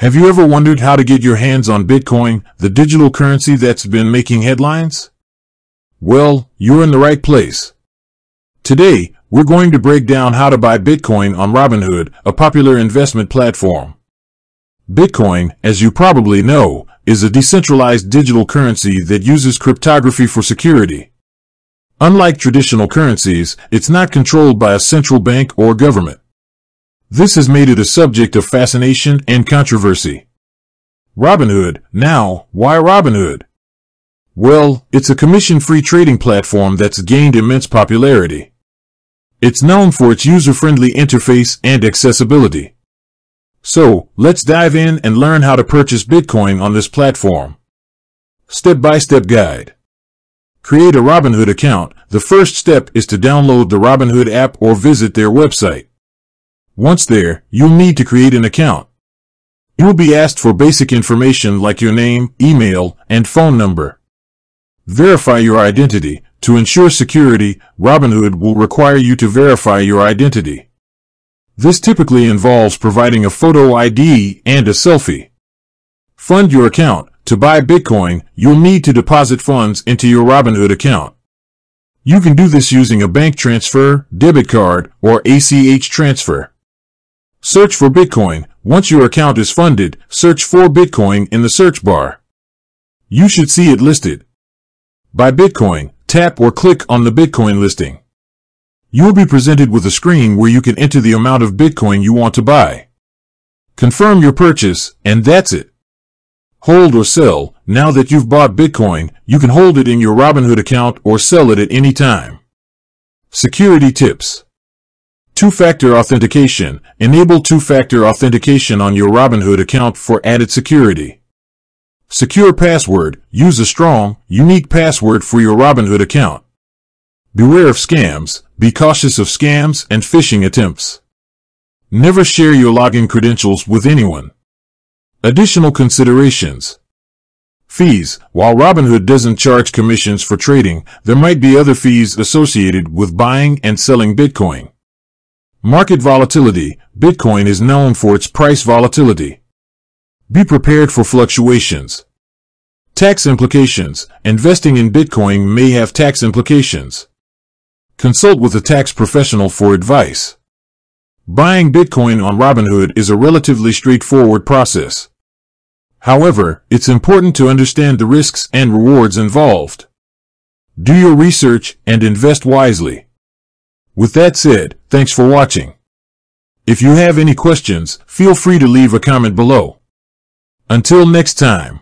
Have you ever wondered how to get your hands on Bitcoin, the digital currency that's been making headlines? Well, you're in the right place. Today, we're going to break down how to buy Bitcoin on Robinhood, a popular investment platform. Bitcoin, as you probably know, is a decentralized digital currency that uses cryptography for security. Unlike traditional currencies, it's not controlled by a central bank or government. This has made it a subject of fascination and controversy. Robinhood. Now, why Robinhood? Well, it's a commission-free trading platform that's gained immense popularity. It's known for its user-friendly interface and accessibility. So, let's dive in and learn how to purchase Bitcoin on this platform. Step-by-step -step guide. Create a Robinhood account. The first step is to download the Robinhood app or visit their website. Once there, you'll need to create an account. You will be asked for basic information like your name, email, and phone number. Verify your identity. To ensure security, Robinhood will require you to verify your identity. This typically involves providing a photo ID and a selfie. Fund your account. To buy Bitcoin, you'll need to deposit funds into your Robinhood account. You can do this using a bank transfer, debit card, or ACH transfer. Search for Bitcoin. Once your account is funded, search for Bitcoin in the search bar. You should see it listed. Buy Bitcoin, tap or click on the Bitcoin listing. You will be presented with a screen where you can enter the amount of Bitcoin you want to buy. Confirm your purchase, and that's it. Hold or sell. Now that you've bought Bitcoin, you can hold it in your Robinhood account or sell it at any time. Security tips. Two-factor authentication. Enable two-factor authentication on your Robinhood account for added security. Secure password. Use a strong, unique password for your Robinhood account. Beware of scams. Be cautious of scams and phishing attempts. Never share your login credentials with anyone. Additional considerations. Fees. While Robinhood doesn't charge commissions for trading, there might be other fees associated with buying and selling Bitcoin. Market volatility. Bitcoin is known for its price volatility. Be prepared for fluctuations. Tax implications. Investing in Bitcoin may have tax implications. Consult with a tax professional for advice. Buying Bitcoin on Robinhood is a relatively straightforward process. However, it's important to understand the risks and rewards involved. Do your research and invest wisely. With that said, thanks for watching. If you have any questions, feel free to leave a comment below. Until next time.